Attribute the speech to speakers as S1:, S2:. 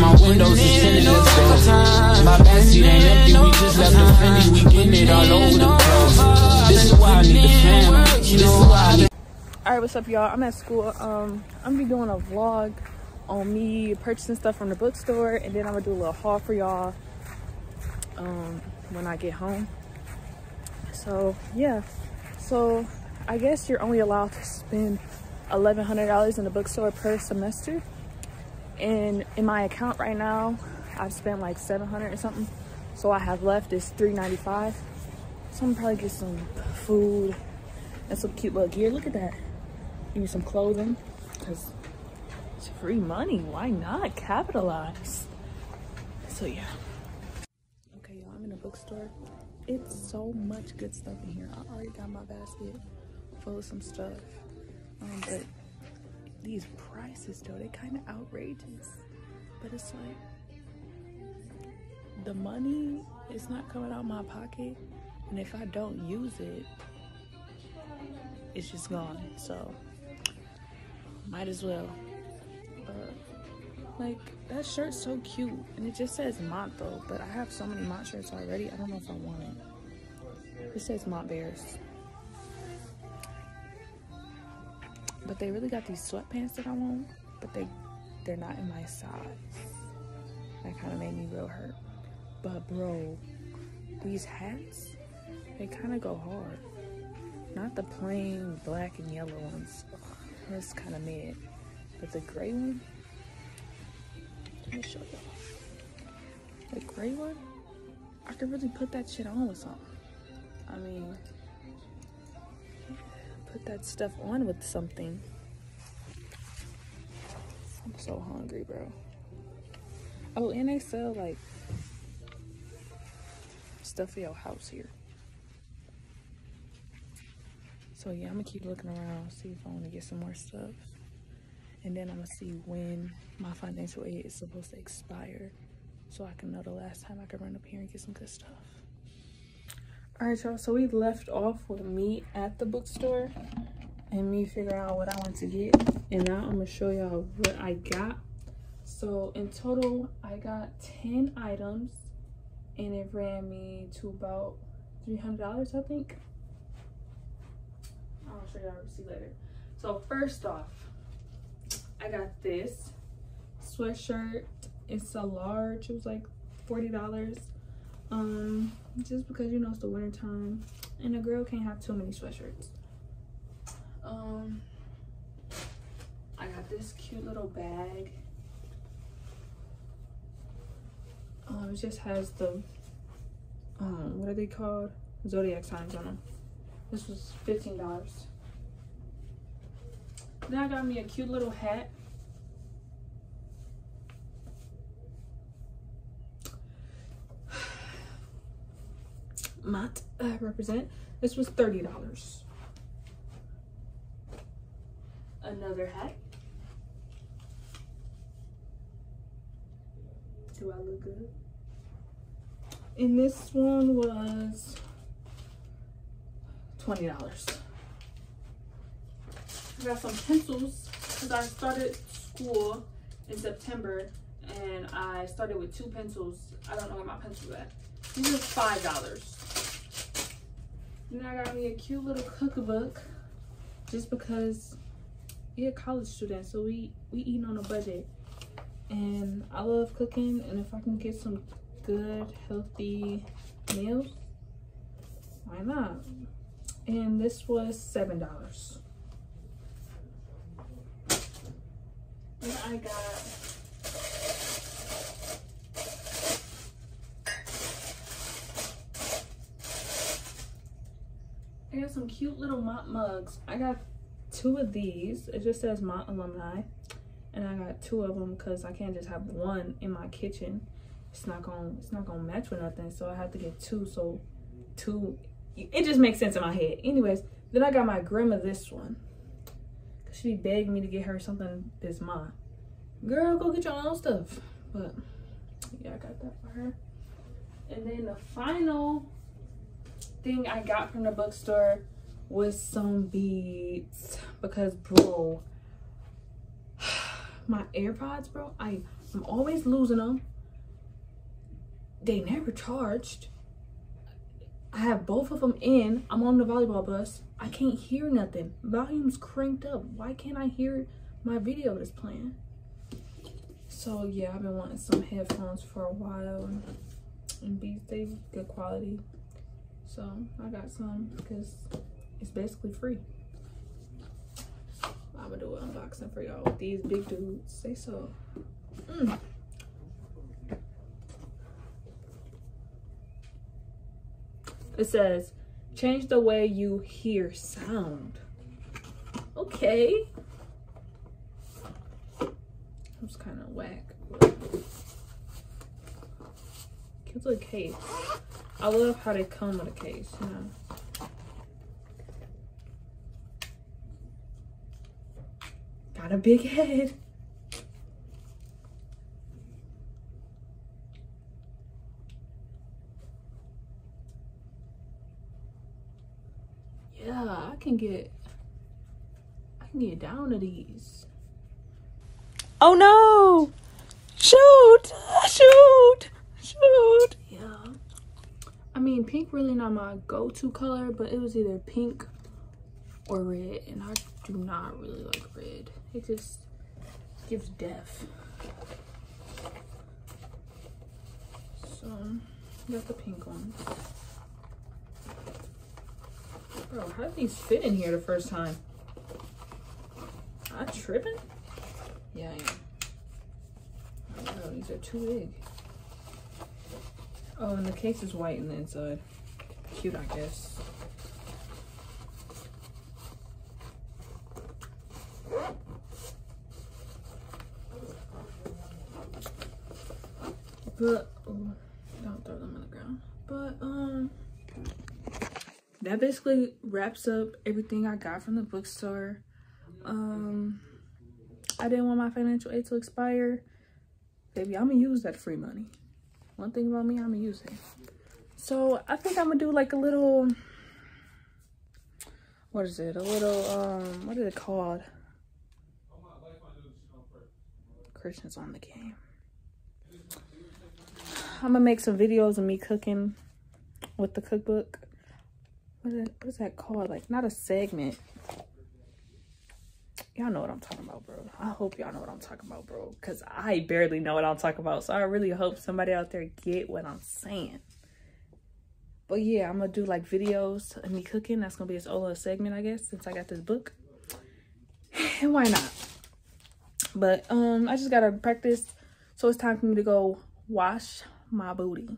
S1: my windows go. My backseat ain't empty, we just left the Fendi, we getting it all over the place. This is why I need the this is why I need
S2: all right what's up y'all? I'm at school. Um i'm gonna be doing a vlog on me purchasing stuff from the bookstore and then i'm gonna do a little haul for y'all um when i get home. So yeah. So i guess you're only allowed to spend $1100 in the bookstore per semester and in my account right now i've spent like 700 or something so i have left is 395 so i'm probably get some food and some cute little gear look at that Give me some clothing because it's free money. Why not capitalize? So yeah. Okay, y'all, I'm in a bookstore. It's so much good stuff in here. I already got my basket full of some stuff. Um, but these prices though, they kind of outrageous. But it's like the money is not coming out my pocket. And if I don't use it, it's just gone. So might as well. Uh, like that shirt's so cute, and it just says Mont though. But I have so many Mont shirts already. I don't know if I want it. It says Mont Bears. But they really got these sweatpants that I want, but they they're not in my size. That kind of made me real hurt. But bro, these hats, they kind of go hard. Not the plain black and yellow ones. Ugh. It's kind of mid. But the gray one, let me show y'all. The gray one, I could really put that shit on with something. I mean, put that stuff on with something. I'm so hungry, bro. Oh, and they sell like stuff for your house here. So yeah, I'm gonna keep looking around, see if I wanna get some more stuff. And then I'm gonna see when my financial aid is supposed to expire so I can know the last time I can run up here and get some good stuff. All right, y'all, so we left off with me at the bookstore and me figuring out what I want to get. And now I'm gonna show y'all what I got. So in total, I got 10 items and it ran me to about $300, I think. I'll show y'all receipt later. So first off, I got this sweatshirt. It's a large. It was like $40. Um, just because you know it's the winter time and a girl can't have too many sweatshirts. Um, I got this cute little bag. Um, it just has the um, what are they called? Zodiac signs on them. This was $15. Then I got me a cute little hat. Matte uh, represent. This was $30. Another hat. Do I look good? And this one was $20. I got some pencils because I started school in September and I started with two pencils. I don't know where my pencils at. These are five dollars. Then I got me a cute little cookbook just because we a college student, so we we eating on a budget. And I love cooking and if I can get some good healthy meals, why not? and this was seven dollars and i got I got some cute little Mont mugs. I got two of these. It just says Mont alumni. And I got two of them because I can't just have one in my kitchen. It's not gonna it's not gonna match with nothing. So I have to get two. So two it just makes sense in my head. Anyways, then I got my grandma this one. Cause she begged me to get her something this month. Girl, go get your own stuff. But yeah, I got that for her. And then the final thing I got from the bookstore was some Beats because bro my AirPods, bro, I, I'm always losing them. They never charged. I have both of them in. I'm on the volleyball bus. I can't hear nothing. Volume's cranked up. Why can't I hear my video that's playing? So yeah, I've been wanting some headphones for a while and, be they good quality. So I got some because it's basically free. I'm gonna do an unboxing for y'all with these big dudes. Say so. Mm. It says, change the way you hear sound. Okay. It's kind of whack. Cute little case. I love how they come with a case, you know. Got a big head. Yeah, I can get I can get down to these.
S3: Oh no! Shoot! Shoot! Shoot!
S2: Yeah. I mean, pink really not my go-to color, but it was either pink or red, and I do not really like red. It just gives death. So, got the pink one. Bro, how did these fit in here the first time? I tripping? Yeah, I am. Oh, these are too big. Oh, and the case is white on the inside. Cute, I guess. But, oh, don't throw them on the ground. But, um, that basically wraps up everything I got from the bookstore. Um, I didn't want my financial aid to expire. Baby, I'm gonna use that free money. One thing about me, I'm gonna use it. So I think I'm gonna do like a little, what is it? A little, um, what is it called? Christian's on the game. I'm gonna make some videos of me cooking with the cookbook. What is, what is that called? Like, not a segment y'all know what I'm talking about, bro. I hope y'all know what I'm talking about, bro. Because I barely know what I'm talking about. So I really hope somebody out there get what I'm saying. But yeah, I'm going to do like videos of me cooking. That's going to be its own segment, I guess, since I got this book. And why not? But um, I just got to practice. So it's time for me to go wash my booty.